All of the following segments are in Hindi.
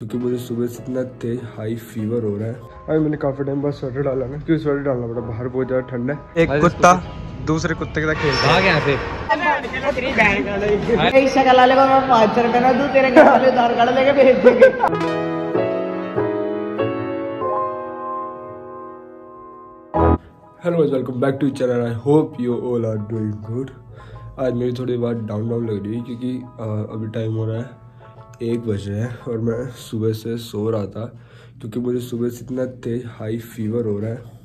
क्योंकि मुझे सुबह से इतना तेज हाई फीवर हो रहा है। अभी मैंने काफ़ी टाइम बाद स्वेटर डाला ना क्योंकि स्वेटर डालना पड़ा बाहर बहुत ज़्यादा ठंड है। एक कुत्ता दूसरे कुत्ते के साथ खेल रहा है यहाँ पे शक्ल वाले को मैं पाँच सौ रुपए ना दूँ तेरे घर वाले उधार कार्ड लेके भेज देंगे। Hello welcome back to channel I hope you all are doing good आज मेरी थोड़ी बात डाउन डाउन लग रही है क्योंकि अभी टाइम हो रहा है। एक बज रहे हैं और मैं सुबह से सो रहा था क्योंकि मुझे सुबह से इतना तेज हाई फीवर हो रहा है।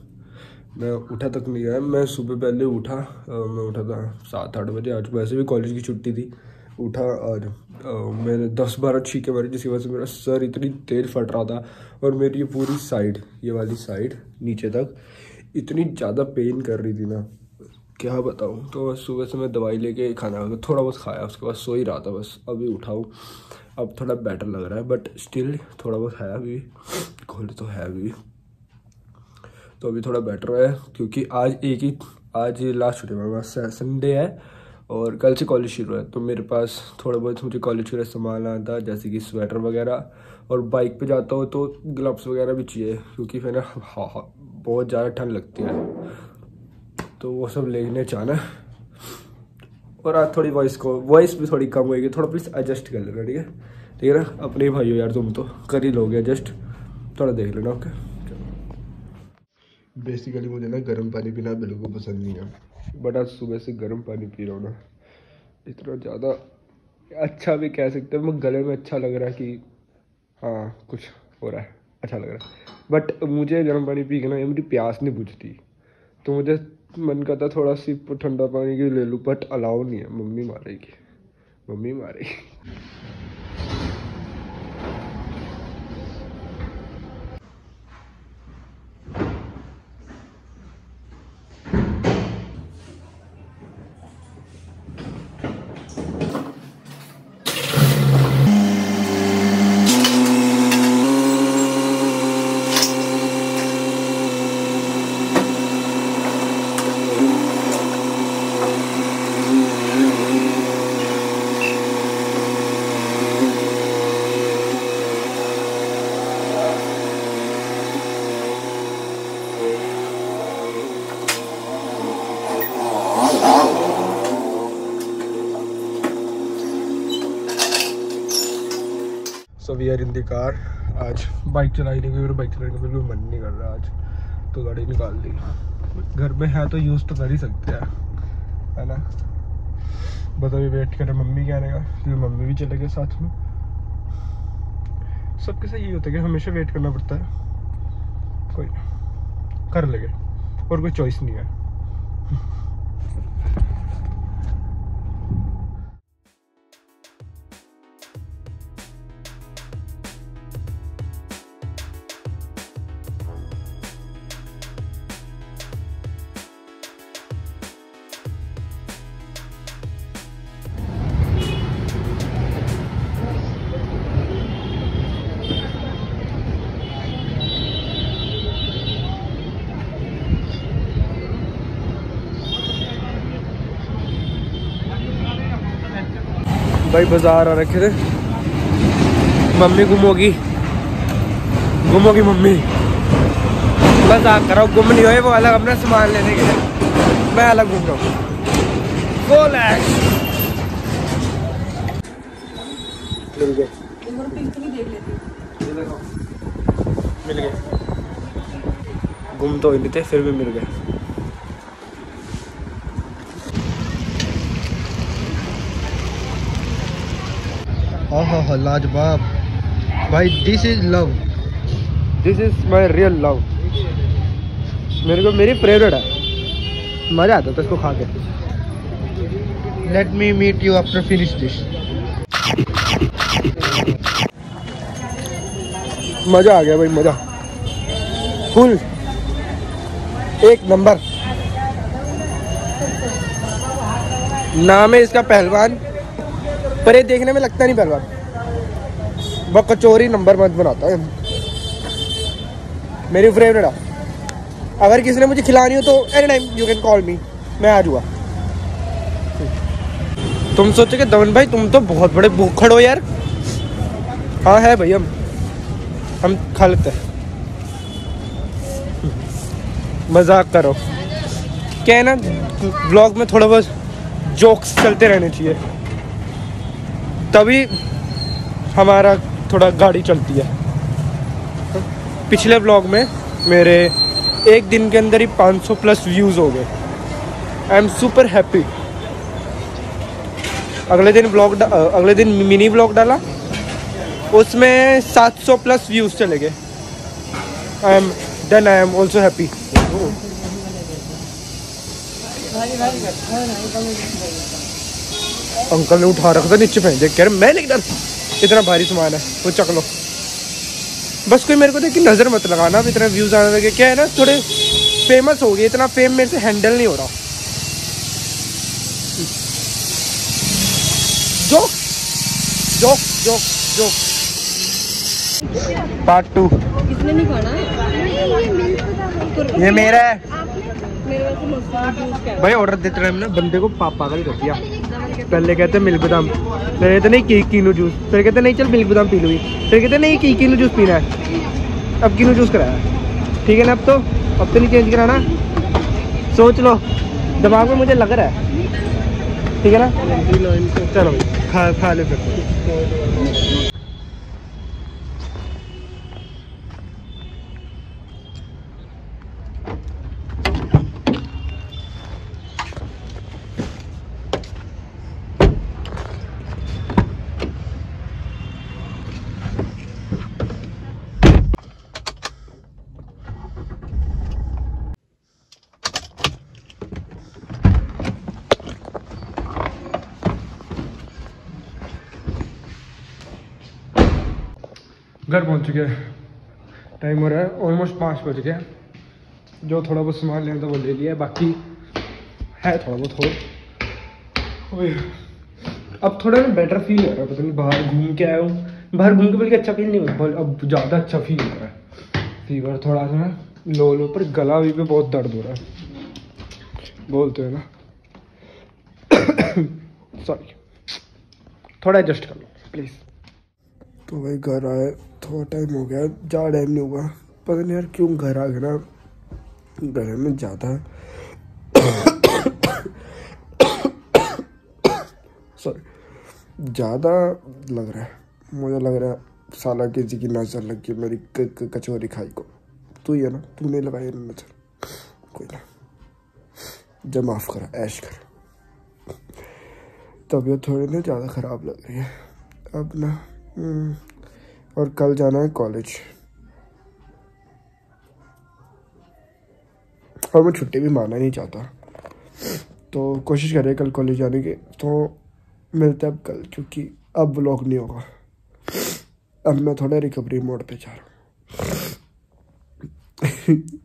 मैं उठा तक नहीं गया मैं सुबह पहले उठा मैं उठा था सात आठ बजे। आज वैसे भी कॉलेज की छुट्टी थी। उठा और मैंने दस बारह छीके मारी, जिसकी वजह से मेरा सर इतनी तेज फट रहा था और मेरी ये पूरी साइड ये वाली साइड नीचे तक, इतनी ज़्यादा पेन कर रही थी ना। क्या बताऊँ। तो सुबह से मैं दवाई लेके खाना खा थोड़ा बहुत खाया, उसके बाद सो ही रहा था बस। अभी उठाऊँ। अब थोड़ा बेटर लग रहा है बट स्टिल थोड़ा बहुत है अभी। कोल्ड तो है अभी। तो अभी थोड़ा बेटर है, क्योंकि आज एक ही, आज लास्ट छुट्टी मेरे पास। संडे है और कल से कॉलेज शुरू है। तो मेरे पास थोड़ा बहुत मुझे कॉलेज के आना था, जैसे कि स्वेटर वगैरह। और बाइक पे जाता हो तो ग्लव्स वगैरह भी चाहिए, क्योंकि फिर ना हाँ हाँ बहुत ज़्यादा ठंड लगती है। तो वो सब लेने जाना। और आज थोड़ी वॉइस को वॉइस भी थोड़ी कम होगी थोड़ा प्लीज़ एडजस्ट कर लेना, ठीक है? ठीक है ना? अपने भाई हो यार, तुम तो कर ही लोगे एडजस्ट थोड़ा देख लेना ओके बेसिकली मुझे ना गर्म पानी पीना बिल्कुल पसंद नहीं है। बट आज सुबह से गर्म पानी पी रहा हूँ ना। इतना ज़्यादा अच्छा भी कह सकते हैं, गले में अच्छा लग रहा है कि हाँ कुछ हो रहा है अच्छा लग रहा है। बट मुझे गर्म पानी पी के ना ये मेरी प्यास नहीं बुझती। तो मुझे मन करता थोड़ा सी ठंडा पानी की ले लूँ बट अलाउ नहीं है। मम्मी मारेगी। मम्मी मारेगी। So we are in the car आज बाइक चलाई नहीं क्योंकि बाइक चलाने का बिल्कुल मन नहीं कर रहा आज। तो गाड़ी निकाल दी घर में है तो यूज़ तो कर ही सकते हैं, है ना? बस अभी वेट करें मम्मी के आने का, क्योंकि मम्मी भी चले गए साथ में। सबके साथ यही होता है कि हमेशा वेट करना पड़ता है। कोई कर लेंगे, और कोई चॉइस नहीं है। भाई बाज़ार आ रखे थे। मम्मी गुम होगी मम्मी। बस आ करो गुम नहीं हुए, वो अलग अपना सामान लेने के लिए मैं अलग घूम रहा हूँ। मिल गए। गुम तो ही नहीं थे फिर भी मिल गए। लाजवाब भाई this is love this is my real love मेरे को मेरी फेवरेट है। मज़ा आता था इसको खा के let me meet you after finish this मज़ा आ गया भाई मज़ा। फुल एक नंबर नाम है इसका पहलवान। पर ये देखने में लगता नहीं पहलवान। वो कचोरी नंबर वन बनाता है। मेरी फेवरेट है अगर किसी ने मुझे खिलानी हो तो any time you can call me मैं आ जाऊँगा। तुम सोचो कि दमन भाई, तुम तो बहुत बड़े भूखड़ हो यार। हाँ है भैया हम। खा लेते हैं। मज़ाक करो। क्या है ना ब्लॉग में थोड़ा बहुत जोक्स चलते रहने चाहिए। तभी हमारा थोड़ा गाड़ी चलती है पिछले ब्लॉग में मेरे एक दिन के अंदर ही 500 प्लस व्यूज़ हो गए आई एम सुपर हैप्पी अगले दिन ब्लॉग अगले दिन मिनी ब्लॉग डाला उसमें 700 प्लस व्यूज़ चले गए I am then I am also happy uncle ने उठा रखा था नीचे फेंक दे। कह रहे मैं लेकर इतना भारी सामान है वो चक लो। बस कोई मेरे को देख के नज़र मत लगाना अब इतना व्यूज़ आने लगे। क्या है ना थोड़े फ़ेमस हो गए इतना फेम मेरे से हैंडल नहीं हो रहा। Joke joke joke joke part two इसने नहीं खाना? ये मेरा है। भाई ऑर्डर देते टाइम ना बंदे को पा, पागल कर दिया। पहले कहते मिल्क बादाम। फिर कहते नहीं, की जूस। फिर कहते नहीं, चल, मिल्क बादाम पी लूँ फिर कहते नहीं, की, कीनू जूस पीना है। अब कीनू जूस कराया। ठीक है ना अब तो? अब तो नहीं चेंज कराना। सोच लो। दिमाग में मुझे लग रहा है। ठीक है ना? चलो भाई खा खा ले फिर। घर पहुँच चुके हैं। टाइम हो रहा है ऑलमोस्ट पाँच बज गया जो थोड़ा बहुत सामान लेना था वो ले लिया, बाकी है थोड़ा बहुत हो अब थोड़ा ना बेटर फील हो रहा है, पता नहीं बाहर घूम के आया हूँ। बाहर घूम के बल्कि अच्छा फील नहीं हो अब ज़्यादा अच्छा फील हो रहा है। फीवर थोड़ा सा ना लो लो पर गला भी पे बहुत दर्द हो रहा है। बोलते हो ना। सॉरी थोड़ा एडजस्ट कर लो प्लीज़ तो भाई घर आए, थोड़ा टाइम हो गया, ज़्यादा टाइम नहीं हुआ। पता नहीं यार क्यों घर आ गया ना। घर में ज़्यादा। सॉरी ज़्यादा लग रहा है। मुझे लग रहा है, साला किसी की नज़र लग गई मेरी कचौरी खाई को। तू ही है ना तूने लगाई नज़र कोई ना। जब माफ़ करा, ऐश कर। तबीयत थोड़ी ना ज़्यादा ख़राब लग रही है। अब ना। और कल जाना है कॉलेज और मैं छुट्टी भी मारना नहीं चाहता। तो कोशिश करें कल कॉलेज जाने की। तो मिलते अब कल, क्योंकि अब ब्लॉग नहीं होगा। अब मैं थोड़ा रिकवरी मोड पे जा रहा हूँ।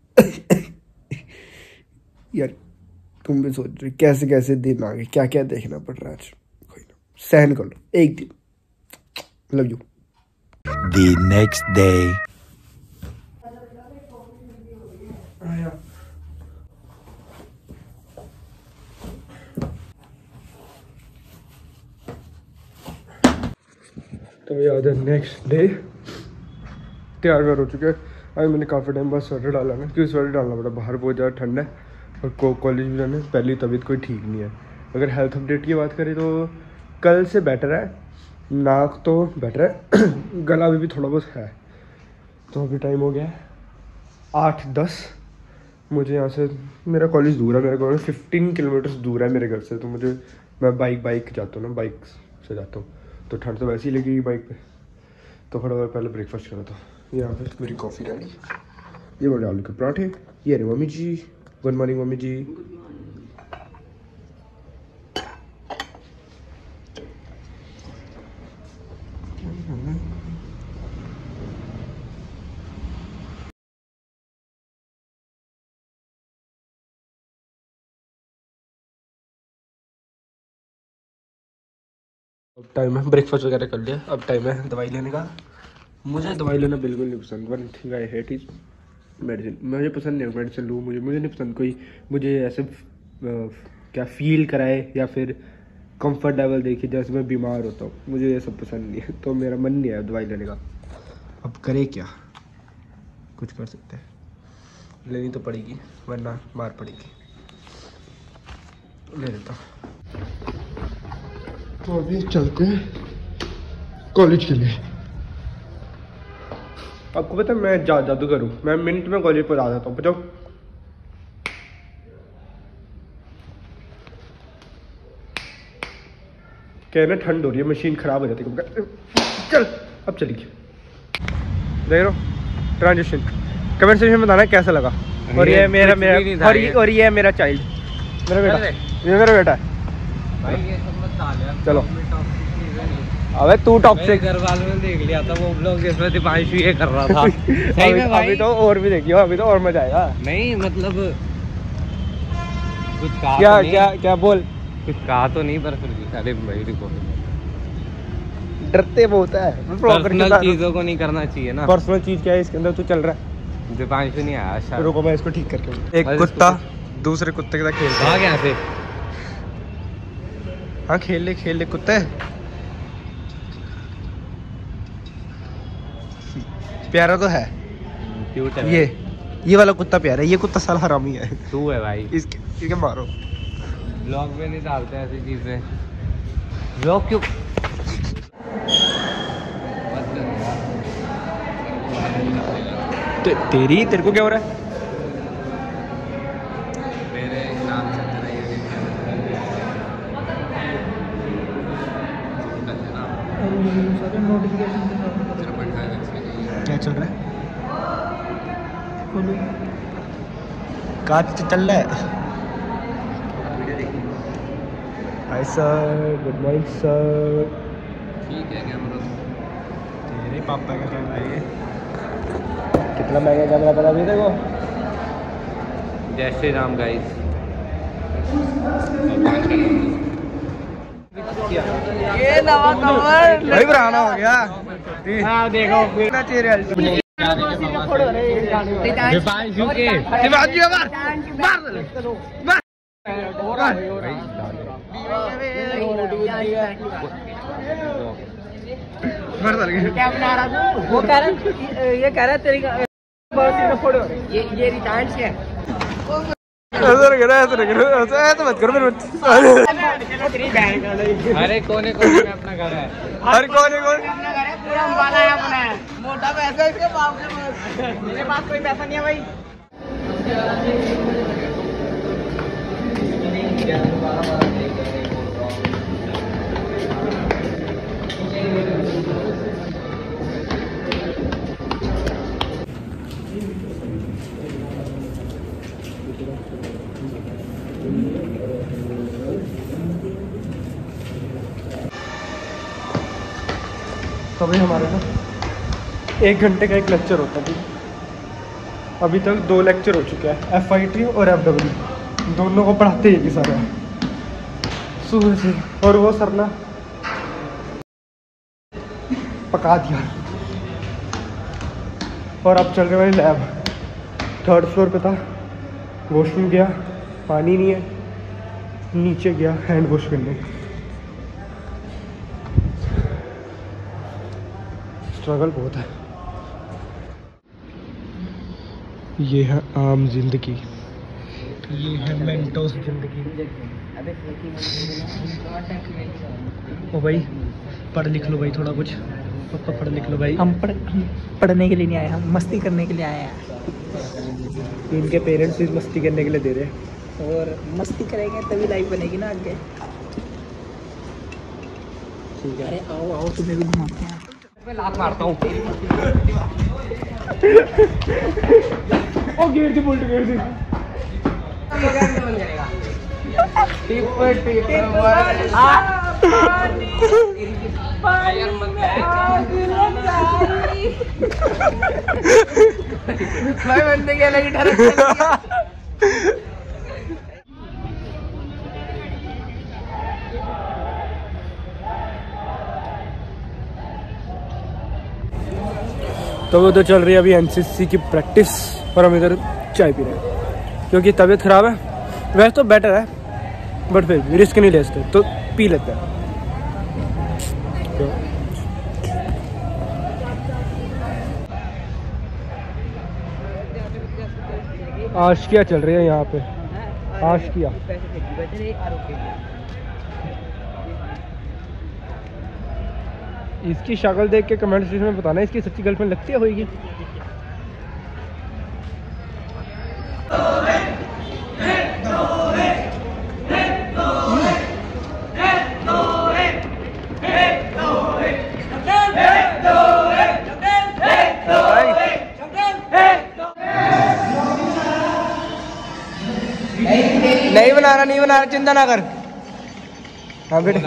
यार, तुम भी सोच रहे कैसे कैसे दिन आ गए? क्या क्या देखना पड़ रहा है आज? कोई ना। सहन कर लो, एक दिन। Love you The next day. तो याद है नेक्स्ट डे तैयार व्यार हो चुके हैं। अभी मैंने काफ़ी टाइम बाद स्वेटर डाला ना क्योंकि स्वेटर डालना पड़ा बाहर बहुत ज़्यादा ठंड है और को कॉलेज भी जाना है पहली तबीयत कोई ठीक नहीं है। अगर हेल्थ अपडेट की बात करें तो कल से बेटर है। नाक तो बेटर है, गला अभी भी थोड़ा बहुत है। तो अभी टाइम हो गया है आठ दस। मुझे यहाँ से, मेरा कॉलेज दूर है, मेरा कॉलेज फिफ्टीन किलोमीटर्स दूर है मेरे घर से तो मुझे, मैं बाइक बाइक जाता हूँ ना बाइक से जाता हूँ। तो ठंड तो वैसे ही लगेगी बाइक पे। तो थोड़ा फटाफट पहले ब्रेकफास्ट करा था। यहाँ पे मेरी कॉफ़ी रेडी ये मेरे आलू के पराठे, ये रहे mummy ji good morning mummy ji अब टाइम है। ब्रेकफास्ट वगैरह कर लिया। अब टाइम है दवाई लेने का। मुझे दवाई लेना बिल्कुल नहीं पसंद। One thing I hate is medicine मुझे पसंद नहीं मेडिसिन लूँ। मुझे मुझे नहीं पसंद कोई मुझे ऐसे क्या फील कराए या फिर कंफर्ट लेवल जैसे मैं बीमार होता हूँ। मुझे ये सब पसंद नहीं है। तो मेरा मन नहीं है दवाई लेने का। अब करे क्या? कुछ कर सकते हैं। लेनी तो पड़ेगी, वरना मार पड़ेगी। ले लेता हूँ। तो अभी चलते हैं कॉलेज के लिए। आपको पता है मैं जा जादू करूँ मैं मिनट में कॉलेज पर आ जाता हूँ। बचाओ कह रहे ठंड हो रही है मशीन खराब हो जाती है। चल अब चलिए देख रहे हो? ट्रांजिशन कमेंट सेक्शन में बताना कैसा लगा? और ये मेरा मेरा और ये ये। और ये मेरा चाइल्ड मेरा बेटा। ये मेरा बेटा है। चलो। अबे तू टॉप से घर वालों ने देख लिया था वो ब्लॉग जिसमें दीपांशु ये कर रहा था। सही अभी, में भाई? अभी तो और भी देखियो अभी तो और मज़ा आएगा। नहीं मतलब कुछ कहा क्या तो क्या क्या बोल? कुछ कहा तो नहीं पर फिर भी अरे भाई रिकॉर्डिंग डरते बहुत है। पर्सनल चीज़ों को नहीं करना चाहिए ना। पर्सनल चीज़ क्या है इसके अंदर? तू चल रहा है। दीपांशु नहीं आया रुको मैं इसको ठीक करके एक कुत्ता दूसरे कुत्ते के साथ खेल रहा है। यहाँ से हाँ खेल ले खेल ले कुत्ते। प्यारा तो है। क्यूट है ये ये वाला कुत्ता प्यारा है ये कुत्ता साला हरामी है। तू है भाई। इसके इसके मारो। ब्लॉग में नहीं डालते ऐसी चीज़ें। ब्लॉग क्यों? ते, तेरी तेरे को क्या हो रहा है? क्या चल रहा है? काज चल रहा है? Hi sir good morning sir ठीक है कैमरा तेरे पापा का कैमरा है ये। कितना महँगा कैमरा पड़ा अभी देखो जय श्री राम गाइस ये नवा कवर भाई पुराना हो गया। हाँ देखो। कितना चेहरे वाली दीपांशु के शिवाजी मार। मार। मार। मार साले। क्या बना रहा तू? वो कह रहा ये कह रहा तेरी फ़ोटो ये ये रिटायर्ड से है? ऐसा नहीं करो ऐसा नहीं करो ऐसा ऐसा मत करो मेरे बच्चे तेरी बहन का अरे कोने कोने में अपना घर है। हर कौन है कौन। अपना घर है पूरा अंबाला है अपना। मोटा पैसा है इसके बाप के मेरे पास कोई पैसा नहीं है भाई। तो हमारे ना एक घंटे का एक लेक्चर होता है अभी तक दो लेक्चर हो चुके हैं एफ़ आई टी और एफ़ डब्ल्यू दोनों को पढ़ाते ही सर। है सुबह से, और वो सर ना पका दिया। और अब चल रहे भाई लैब थर्ड फ्लोर पे था। वॉशरूम गया, पानी नहीं है, नीचे गया, हैंड वॉश करने। स्ट्रगल बहुत है। ये है आम ज़िंदगी। ये है मेंटोस ज़िंदगी। ओ भाई, पढ़ लिख लो भाई थोड़ा कुछ। पढ़ लिख लो भाई। हम पढ़ पढ़ने के लिए नहीं आए, हम मस्ती करने के लिए आए हैं। इनके पेरेंट्स भी मस्ती करने के लिए दे रहे हैं। और मस्ती करेंगे तभी लाइफ बनेगी ना आगे। ठीक है। अरे आओ आओ तुम्हें भी घुमाते हैं। लात मारता हूँ। ओ गिर दी बुलट गिर दी भाई बंदे के अलग डर तो उधर चल रही है अभी एनसीसी की प्रैक्टिस और हम इधर चाय पी रहे हैं। क्योंकि तबीयत ख़राब है। वैसे तो बेटर है। बट फिर रिस्क नहीं ले सकते तो पी लेते हैं। आशिकिया चल रही है यहाँ पे। आशिकिया इसकी शक्ल देख के कमेंट सेक्शन में बताना, इसकी सच्ची गर्लफ्रेंड लगती है होगी नहीं चिंता ना कर। हाँ बेटे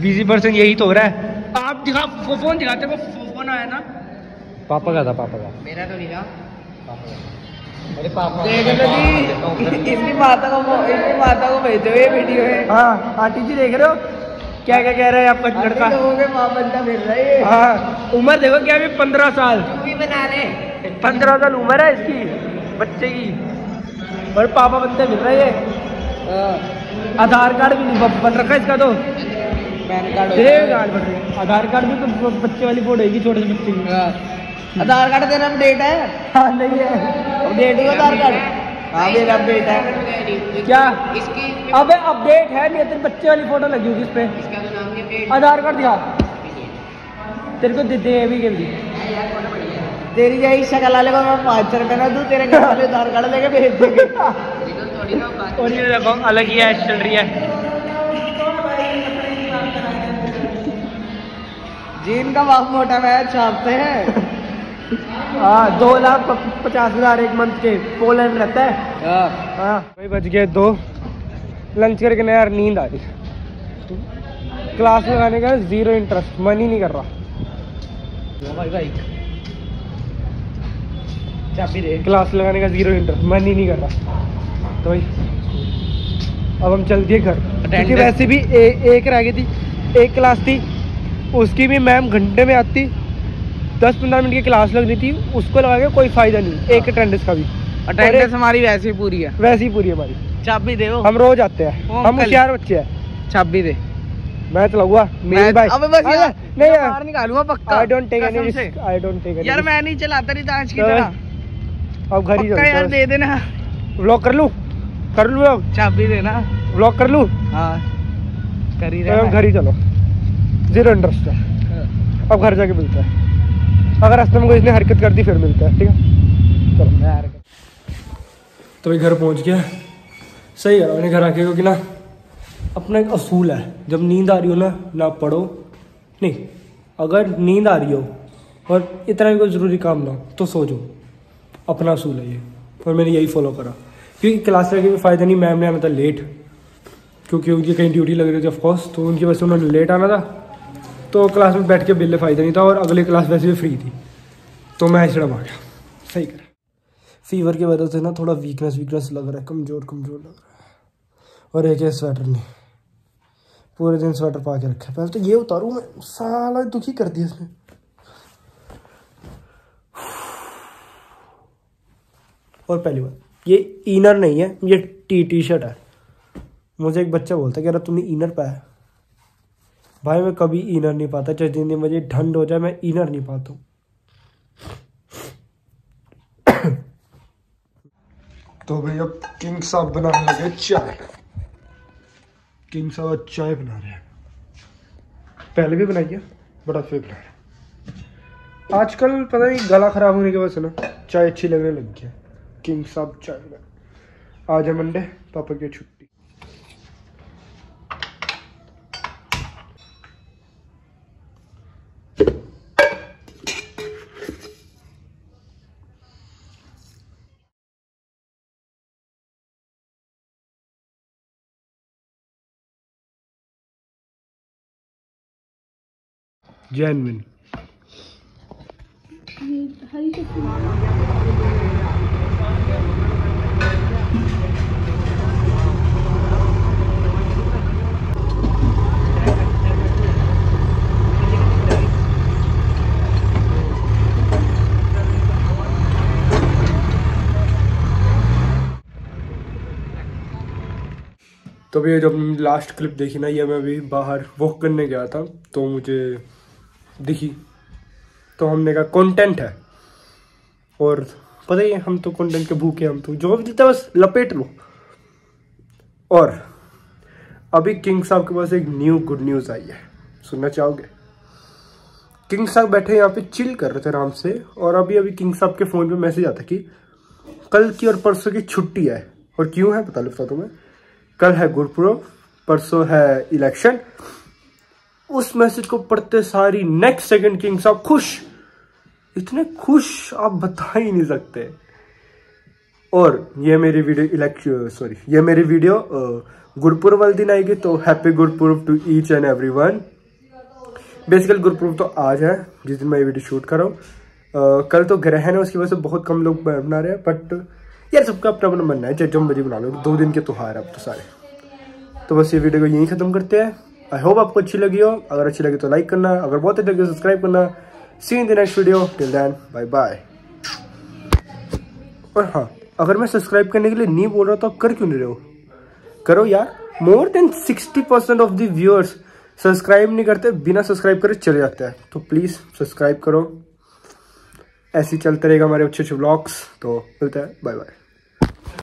बिज़ी पर्सन यही तो हो रहा है। आप दिखा फो, फ़ोन दिखाते को फो, फ़ोन आया ना। पापा का था पापा का। मेरा तो नहीं था देख लो जी इसकी माता को इसकी माता को भेजते हुए वीडियो है। हाँ आंटी जी देख रहे हो? क्या क्या कह रहे हैं आपका लड़का? लोगों के माँ बंदा मिल रहा है। हाँ उम्र देखो क्या अभी पंद्रह साल। बना ले। पंद्रह साल उम्र है इसकी बच्चे की। और पापा बनते मिल रहे हैं आधार कार्ड भी नहीं बन रखा इसका तो? पैन कार्ड है आधार कार्ड भी तो बच्चे वाली फ़ोटो होगी छोटे से बच्चे की। आधार कार्ड तेरा अपडेट है? हाँ नहीं है। अपडेट है आधार कार्ड? हाँ मेरा अपडेट है। क्या? इसकी अबे अपडेट है नहीं तेरे बच्चे वाली फ़ोटो लगी होगी इस पे। इसका तो आधार कार्ड दिखा। तेरे को दे दे अभी के भी। तेरी यही शक्ल वाले को मैं पाँच सौ रुपये ना दूँ तेरे घर वाले आधार कार्ड लेके भेज देंगे। और ये देखो अलग ही ऐश चल रही है। जिनका बाप मोटा मैच छापते हैं? हाँ दो लाख पचास हज़ार एक मंथ के पोलैंड रहता है। हाँ। भाई बज गए दो। लंच करके ना यार नींद आ रही क्लास लगाने का ज़ीरो इंटरेस्ट मन ही नहीं कर रहा। भाई भाई। चाबी दे। क्लास लगाने का ज़ीरो इंटरेस्ट मन ही नहीं कर रहा। तो भाई अब हम चल दिए घर। क्योंकि वैसे भी ए, एक रह गई थी एक क्लास थी। उसकी भी मैम घंटे में आती। दस पंद्रह मिनट की क्लास लगनी थी। उसको लगा के कोई फ़ायदा नहीं। एक अटेंडेंस का भी। अटेंडेंस हमारी वैसे ही पूरी है। वैसे ही पूरी है हमारी। चाबी दे हम रोज आते हैं। हम। होशियार बच्चे हैं। चाबी दे। मैं चलाऊँगा मेरी मैं- बाइक अबे बस यार, नहीं यार। बाहर निकालूँगा पक्का आई डोंट टेक एनी से। आई डोंट टेक एनी यार मैं नहीं चलाता नहीं दांश की तो तरह। अब घर ही पक्का यार दे देना। व्लॉग कर लूँ? कर लूँ व्लॉग चाबी देना। व्लॉग कर लूँ? हाँ। कर ही रहा अब घर ही चलो। ज़ीरो इंटरेस्ट है। अब घर जाके मिलता है। अगर रास्ते में कोई इसने हरकत कर दी फिर मिलता है ठीक है? चलो। तो भाई घर पहुँच गया। सही है मैंने घर आके क्योंकि ना अपना एक असूल है। जब नींद आ रही हो ना ना पढ़ो। नहीं अगर नींद आ रही हो और इतना भी कोई ज़रूरी काम ना हो तो सो जाओ अपना असूल है ये। और मैंने यही फॉलो करा। क्योंकि क्लास लगे भी फ़ायदा नहीं मैम ने आना था लेट क्योंकि उनकी कहीं ड्यूटी लग रही थी ऑफकोर्स तो उनकी वजह से उन्होंने लेट आना था। तो क्लास में बैठ के बिल्ले फ़ायदा नहीं था और अगली क्लास वैसे भी फ्री थी। तो मैं ऐसे आ गया। सही करा। फीवर की वजह से ना थोड़ा वीकनेस वीकनेस लग रहा है, कमज़ोर कमज़ोर लग रहा है। और एक है स्वेटर नहीं। पूरे दिन स्वेटर पा के रखा है। पहले तो ये उतारूँ मैं साला दुखी कर दिया इसने। और पहली बात, ये इनर नहीं है, ये टी टी शर्ट है। मुझे एक बच्चा बोलता है कह रहा तूने इनर पाया भाई, मैं कभी इनर नहीं पाता, चाहे दिन मुझे ठंड हो जाए, मैं इनर नहीं पाता हूँ। तो भाई, अब किंग साहब बनाने लगे चाय। किंग साहब चाय बना रहे हैं। पहले भी बनाई है बड़ा फिर बना रहे आजकल पता नहीं गला खराब होने की वजह से ना, चाय अच्छी लगने लग गई है। किंग साहब चाय बना आज है मंडे पापा की छुट्टी। जेनविन तो अभी ये जो अपनी लास्ट क्लिप देखी ना, ये मैं अभी बाहर वॉक करने गया था तो मुझे दिखी। तो हमने कहा कंटेंट है। और पता ही हम तो कंटेंट के भूखे हम तो जो भी दिखता बस लपेट लो। और अभी किंग साहब के पास एक न्यू गुड न्यूज़ आई है। सुनना चाहोगे? किंग साहब बैठे यहाँ पे चिल कर रहे थे आराम से। और अभी अभी किंग साहब के फ़ोन पे मैसेज आता कि, कल की और परसों की छुट्टी है। और क्यों है बता लो तुम्हें? कल है गुरपुरब, परसों है इलेक्शन। उस मैसेज को पढ़ते सारी नेक्स्ट सेकंड किंग साहब खुश। इतने खुश आप बता ही नहीं सकते। और ये मेरी वीडियो इलेक्शन सॉरी ये मेरी वीडियो गुरपुरब वाले दिन आएगी तो happy Gurpurab to each and every one basically Gurpurab तो आज है, जिस दिन मैं ये वीडियो शूट कर रहा हूँ। कल तो ग्रहण है, उसकी वजह से बहुत कम लोग बना रहे हैं बट यार सबका अपना अपना बनना है, चाहे जो मर्ज़ी बना लो, दो दिन के त्योहार है अब तो सारे। तो बस ये वीडियो को यहीं खत्म करते हैं। आई होप आपको अच्छी लगी हो। अगर अच्छी लगी तो लाइक करना, अगर बहुत अच्छी लगी तो सब्सक्राइब करना। See in the next video till then bye bye और हाँ अगर मैं सब्सक्राइब करने के लिए नहीं बोल रहा तो कर क्यों नहीं रहे हो? करो यार more than sixty percent of the viewers subscribe नहीं करते, बिना सब्सक्राइब करे चले जाते हैं। तो प्लीज़ सब्सक्राइब करो। ऐसे ही चलते रहेगा हमारे अच्छे अच्छे ब्लॉग्स तो मिलते हैं। Bye bye